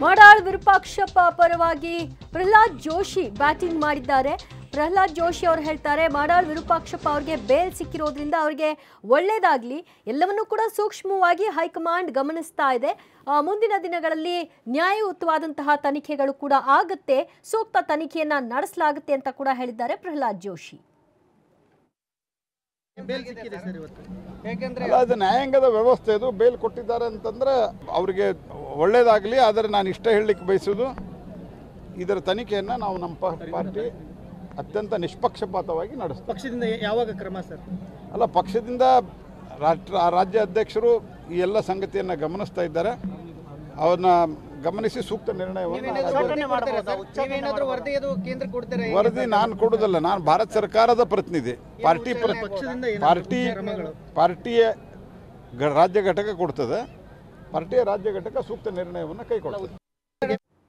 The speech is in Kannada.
ಮಾಡಾಳ್ ವಿರೂಪಾಕ್ಷಪ್ಪ ಪರವಾಗಿ ಪ್ರಹ್ಲಾದ್ ಜೋಶಿ ಬ್ಯಾಟಿಂಗ್ ಮಾಡಿದ್ದಾರೆ. ಪ್ರಹ್ಲಾದ್ ಜೋಶಿ ಅವರು ಹೇಳ್ತಾರೆ ಮಾಡಾಳ್ ವಿರೂಪಾಕ್ಷಪ್ಪ ಅವ್ರಿಗೆ ಬೇಲ್ ಸಿಕ್ಕಿರೋದ್ರಿಂದ ಅವರಿಗೆ ಒಳ್ಳೇದಾಗ್ಲಿ. ಎಲ್ಲವನ್ನೂ ಕೂಡ ಸೂಕ್ಷ್ಮವಾಗಿ ಹೈಕಮಾಂಡ್ ಗಮನಿಸ್ತಾ ಇದೆ. ಮುಂದಿನ ದಿನಗಳಲ್ಲಿ ನ್ಯಾಯಯುತವಾದಂತಹ ತನಿಖೆಗಳು ಕೂಡ ಆಗುತ್ತೆ. ಸೂಕ್ತ ತನಿಖೆಯನ್ನ ನಡೆಸಲಾಗುತ್ತೆ ಅಂತ ಕೂಡ ಹೇಳಿದ್ದಾರೆ ಪ್ರಹ್ಲಾದ್ ಜೋಶಿ. ಅದು ನ್ಯಾಯಾಂಗದ ವ್ಯವಸ್ಥೆ ಇದು ಬೇಲ್ ಕೊಟ್ಟಿದ್ದಾರೆ ಅಂತಂದ್ರೆ ಅವರಿಗೆ ಒಳ್ಳೇದಾಗಲಿ ಆದರೆ ನಾನು ಇಷ್ಟ ಹೇಳಲಿಕ್ಕೆ ಬಯಸೋದು. ಇದರ ತನಿಖೆಯನ್ನು ನಾವು ನಮ್ಮ ಪಾರ್ಟಿ ಅತ್ಯಂತ ನಿಷ್ಪಕ್ಷಪಾತವಾಗಿ ನಡೆಸ್ತಾರೆ. ಪಕ್ಷದಿಂದ ಯಾವಾಗ ಕ್ರಮ ಸರ್? ಅಲ್ಲ ಪಕ್ಷದಿಂದ ರಾಷ್ಟ್ರ ರಾಜ್ಯ ಅಧ್ಯಕ್ಷರು ಈ ಎಲ್ಲ ಸಂಗತಿಯನ್ನು ಗಮನಿಸ್ತಾ ಇದ್ದಾರೆ. ಅವನ್ನ ಗಮನಿಸಿ ಸೂಕ್ತ ನಿರ್ಣಯವನ್ನು ವರದಿ ನಾನು ಕೊಡುದಲ್ಲ ನಾನು ಭಾರತ ಸರ್ಕಾರದ ಪ್ರತಿನಿಧಿ. Party party? ಪಾರ್ಟಿಯ ರಾಜ್ಯ ಘಟಕ ಕೊಡ್ತದೆ. ಪಾರ್ಟಿಯ ರಾಜ್ಯ ಘಟಕ ಸೂಕ್ತ ನಿರ್ಣಯವನ್ನು ಕೈಗೊಳ್ತದೆ.